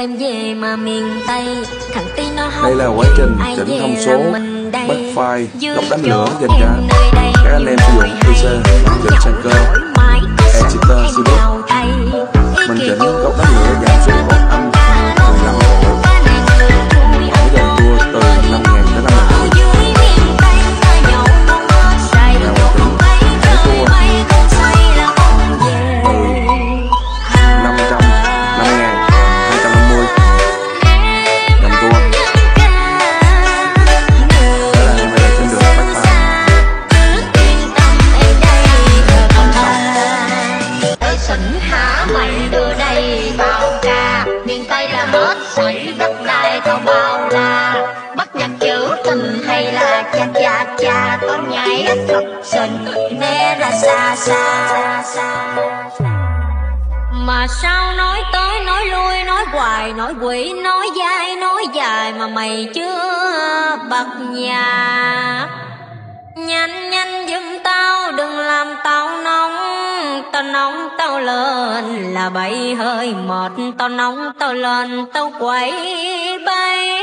em về mà miền Tây. Thằng Tí nó không Đây là quá trình chỉnh thông số, bắt file, góc đánh lửa dành em tay là hết sảy đất đai tao bao la. Bắt nhạc chữ tình hay là cha cha cha Con nhảy thật sình né ra xa xa. Xa mà sao nói tới nói lui, nói hoài, nói quỷ, nói dai, nói dài mà mày chưa bật nhà. Nhanh nhanh giùm tao, đừng làm tao nóng Tao nóng tao lên là bay hơi mệt Tao nóng tao lên tao quẩy bay.